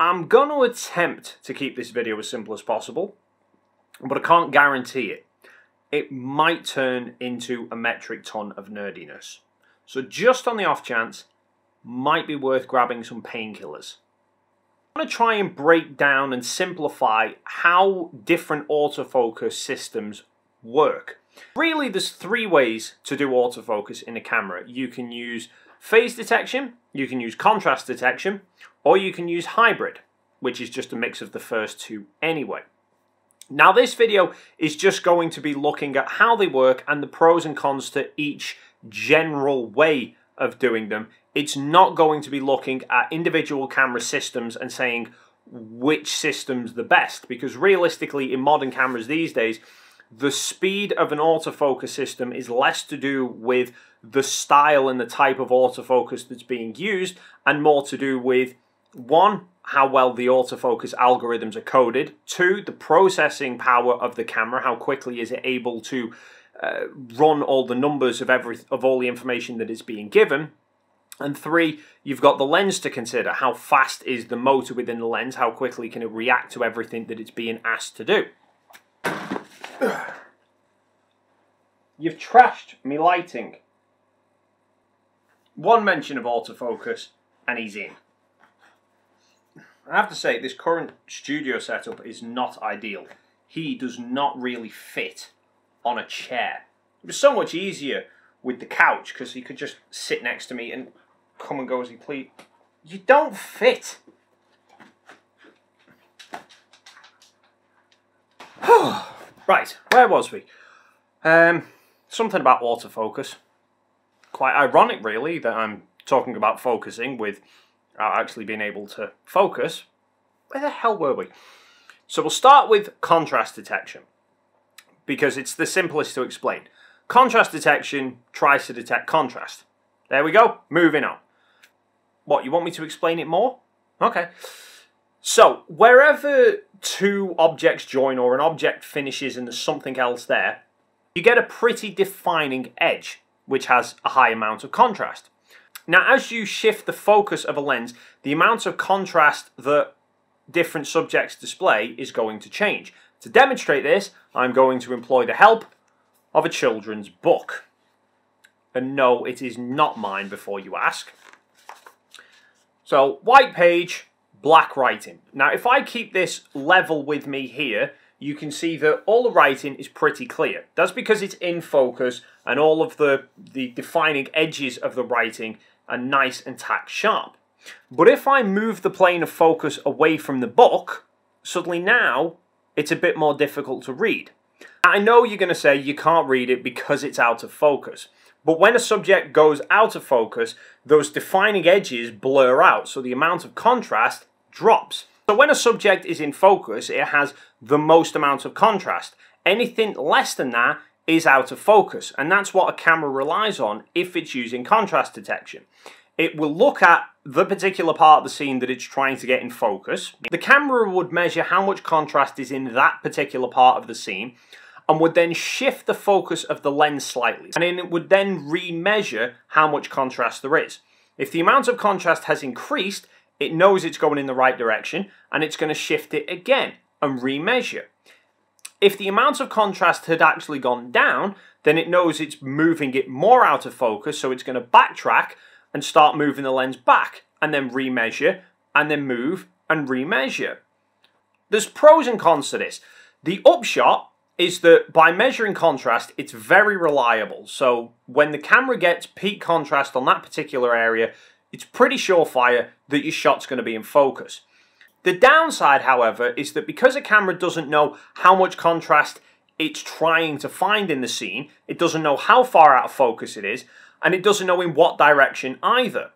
I'm going to attempt to keep this video as simple as possible, but I can't guarantee it. It might turn into a metric ton of nerdiness. So just on the off chance, might be worth grabbing some painkillers. I'm going to try and break down and simplify how different autofocus systems work. Really, there's three ways to do autofocus in a camera. You can use phase detection, you can use contrast detection, or you can use hybrid, which is just a mix of the first two anyway. Now this video is just going to be looking at how they work and the pros and cons to each general way of doing them. It's not going to be looking at individual camera systems and saying which system's the best because realistically in modern cameras these days the speed of an autofocus system is less to do with the style and the type of autofocus that's being used and more to do with one, how well the autofocus algorithms are coded, two, the processing power of the camera, how quickly is it able to uh, run all the numbers of every of all the information that is being given. And three, you've got the lens to consider. How fast is the motor within the lens? How quickly can it react to everything that it's being asked to do? You've trashed me lighting. One mention of autofocus and he's in. I have to say, this current studio setup is not ideal. He does not really fit on a chair. It was so much easier with the couch because he could just sit next to me and come and go as he please. You don't fit. right, where was we? Um, something about autofocus. Quite ironic, really, that I'm talking about focusing with actually being able to focus. Where the hell were we? So we'll start with contrast detection because it's the simplest to explain. Contrast detection tries to detect contrast. There we go, moving on. What, you want me to explain it more? Okay. So, wherever two objects join or an object finishes and there's something else there, you get a pretty defining edge, which has a high amount of contrast. Now, as you shift the focus of a lens, the amount of contrast that different subjects display is going to change. To demonstrate this, I'm going to employ the help of a children's book. And no, it is not mine before you ask. So, white page, black writing. Now, if I keep this level with me here, you can see that all the writing is pretty clear. That's because it's in focus and all of the, the defining edges of the writing are nice and tack sharp. But if I move the plane of focus away from the book, suddenly now it's a bit more difficult to read. I know you're going to say you can't read it because it's out of focus. But when a subject goes out of focus, those defining edges blur out, so the amount of contrast drops. So when a subject is in focus, it has the most amount of contrast. Anything less than that is out of focus, and that's what a camera relies on if it's using contrast detection. It will look at the particular part of the scene that it's trying to get in focus. The camera would measure how much contrast is in that particular part of the scene, and would then shift the focus of the lens slightly. And then it would then re-measure how much contrast there is. If the amount of contrast has increased, it knows it's going in the right direction and it's going to shift it again and remeasure. If the amount of contrast had actually gone down, then it knows it's moving it more out of focus, so it's going to backtrack and start moving the lens back and then remeasure and then move and remeasure. There's pros and cons to this. The upshot is that by measuring contrast, it's very reliable. So when the camera gets peak contrast on that particular area, it's pretty surefire that your shot's going to be in focus. The downside, however, is that because a camera doesn't know how much contrast it's trying to find in the scene, it doesn't know how far out of focus it is, and it doesn't know in what direction either.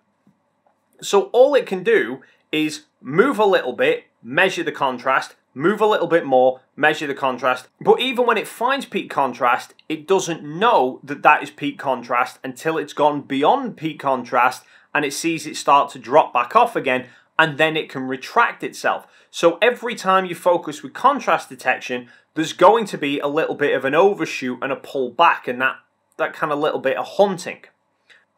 So all it can do is move a little bit, measure the contrast, move a little bit more, measure the contrast. But even when it finds peak contrast, it doesn't know that that is peak contrast until it's gone beyond peak contrast and it sees it start to drop back off again and then it can retract itself. So every time you focus with contrast detection, there's going to be a little bit of an overshoot and a pull back and that, that kind of little bit of hunting.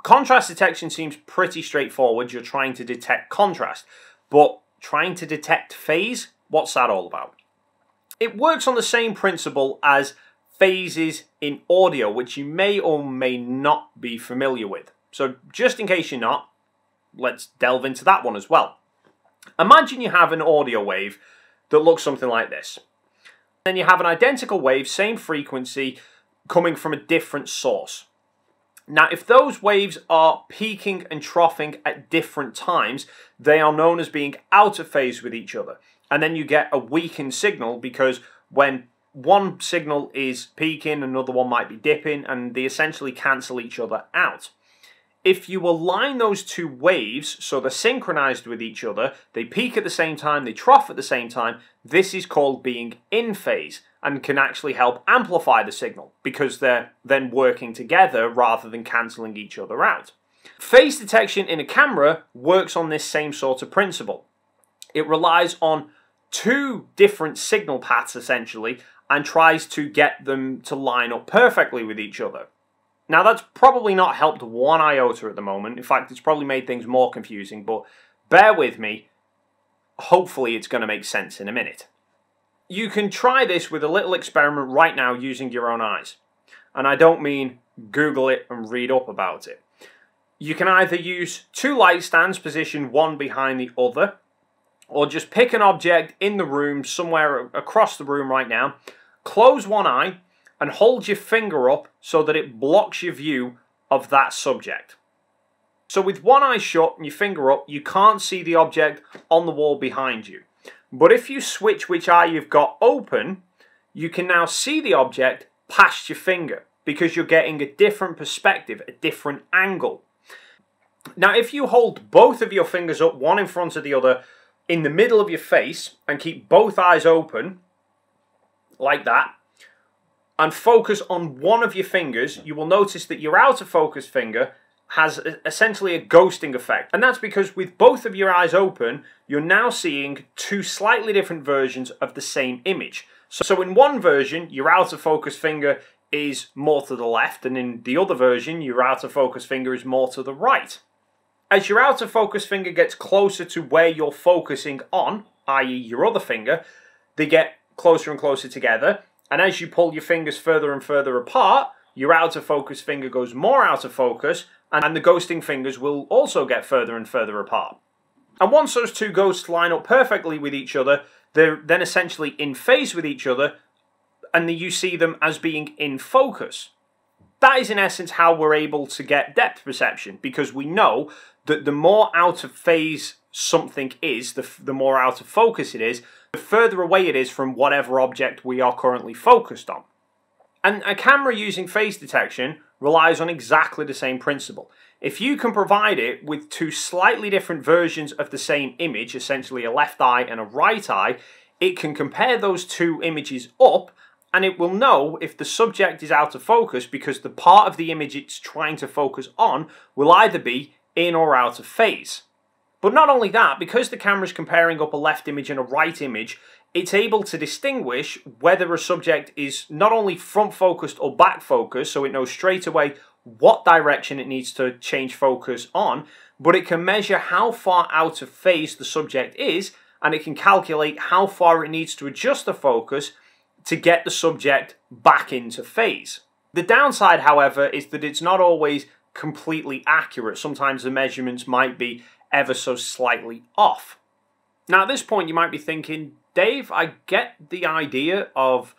Contrast detection seems pretty straightforward. You're trying to detect contrast. But trying to detect phase. What's that all about? It works on the same principle as phases in audio, which you may or may not be familiar with. So just in case you're not, let's delve into that one as well. Imagine you have an audio wave that looks something like this. Then you have an identical wave, same frequency, coming from a different source. Now, if those waves are peaking and troughing at different times, they are known as being out of phase with each other. And then you get a weakened signal because when one signal is peaking, another one might be dipping, and they essentially cancel each other out. If you align those two waves so they're synchronized with each other, they peak at the same time, they trough at the same time, this is called being in phase and can actually help amplify the signal because they're then working together rather than cancelling each other out. Phase detection in a camera works on this same sort of principle. It relies on two different signal paths essentially and tries to get them to line up perfectly with each other. Now that's probably not helped one iota at the moment. In fact, it's probably made things more confusing, but bear with me. Hopefully it's going to make sense in a minute. You can try this with a little experiment right now using your own eyes. And I don't mean Google it and read up about it. You can either use two light stands positioned one behind the other, or just pick an object in the room, somewhere across the room right now, close one eye, and hold your finger up so that it blocks your view of that subject. So with one eye shut and your finger up, you can't see the object on the wall behind you. But if you switch which eye you've got open, you can now see the object past your finger because you're getting a different perspective, a different angle. Now, if you hold both of your fingers up, one in front of the other, in the middle of your face, and keep both eyes open, like that, and focus on one of your fingers, you will notice that your outer focus finger has essentially a ghosting effect. And that's because with both of your eyes open, you're now seeing two slightly different versions of the same image. So in one version, your outer focus finger is more to the left, and in the other version, your outer focus finger is more to the right. As your outer focus finger gets closer to where you're focusing on, i.e. your other finger, they get closer and closer together, and as you pull your fingers further and further apart, your outer focus finger goes more out of focus, and the ghosting fingers will also get further and further apart. And once those two ghosts line up perfectly with each other, they're then essentially in phase with each other, and you see them as being in focus. That is in essence how we're able to get depth perception, because we know that the more out of phase something is, the, the more out of focus it is, the further away it is from whatever object we are currently focused on. And a camera using phase detection relies on exactly the same principle. If you can provide it with two slightly different versions of the same image, essentially a left eye and a right eye, it can compare those two images up and it will know if the subject is out of focus because the part of the image it's trying to focus on will either be in or out of phase. But not only that, because the camera is comparing up a left image and a right image, it's able to distinguish whether a subject is not only front focused or back focused, so it knows straight away what direction it needs to change focus on, but it can measure how far out of phase the subject is, and it can calculate how far it needs to adjust the focus to get the subject back into phase. The downside, however, is that it's not always completely accurate. Sometimes the measurements might be ever so slightly off. Now, at this point, you might be thinking, Dave, I get the idea of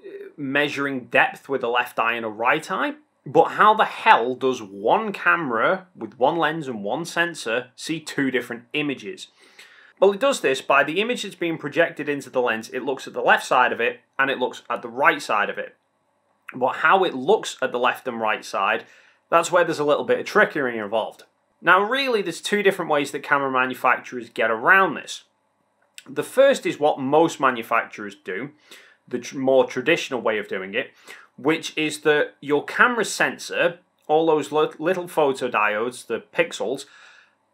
uh, measuring depth with a left eye and a right eye, but how the hell does one camera with one lens and one sensor see two different images? Well, it does this by the image that's being projected into the lens, it looks at the left side of it and it looks at the right side of it. But how it looks at the left and right side, that's where there's a little bit of trickery involved. Now, really, there's two different ways that camera manufacturers get around this. The first is what most manufacturers do, the tr more traditional way of doing it, which is that your camera sensor, all those little photodiodes, the pixels,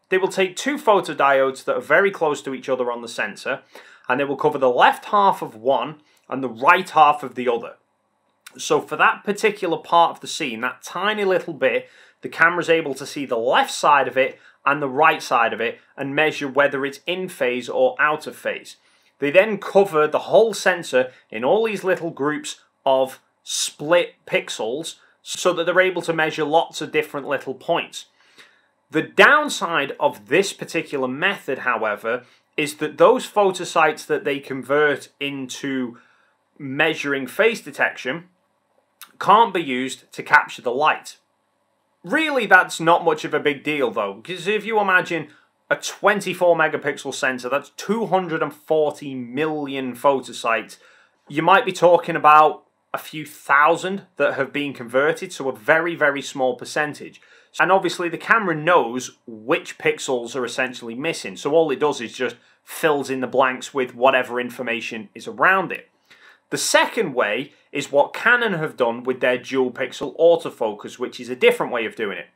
they will take two photodiodes that are very close to each other on the sensor, and they will cover the left half of one and the right half of the other. So for that particular part of the scene, that tiny little bit, the camera's able to see the left side of it and the right side of it and measure whether it's in phase or out of phase. They then cover the whole sensor in all these little groups of split pixels so that they're able to measure lots of different little points. The downside of this particular method, however, is that those photosites that they convert into measuring phase detection can't be used to capture the light. Really, that's not much of a big deal though, because if you imagine a 24 megapixel sensor, that's 240 million photosites. You might be talking about a few thousand that have been converted, so a very, very small percentage. And obviously the camera knows which pixels are essentially missing, so all it does is just fills in the blanks with whatever information is around it. The second way is what Canon have done with their dual pixel autofocus, which is a different way of doing it.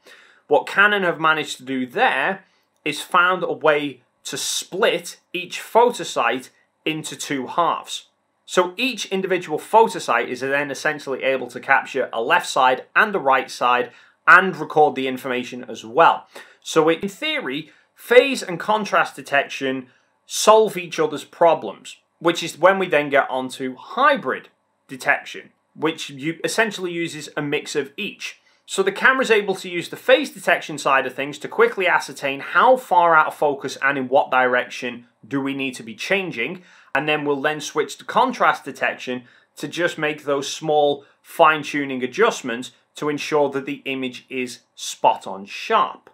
What Canon have managed to do there is found a way to split each photosite into two halves. So each individual photosite is then essentially able to capture a left side and a right side and record the information as well. So in theory, phase and contrast detection solve each other's problems, which is when we then get onto hybrid detection, which essentially uses a mix of each. So the camera is able to use the phase detection side of things to quickly ascertain how far out of focus and in what direction do we need to be changing. And then we'll then switch to contrast detection to just make those small fine tuning adjustments to ensure that the image is spot on sharp.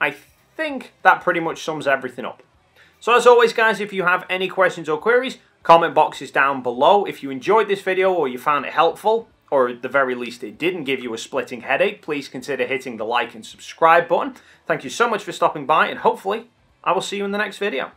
I think that pretty much sums everything up. So as always guys, if you have any questions or queries, comment box is down below. If you enjoyed this video or you found it helpful, or at the very least it didn't give you a splitting headache, please consider hitting the like and subscribe button. Thank you so much for stopping by and hopefully I will see you in the next video.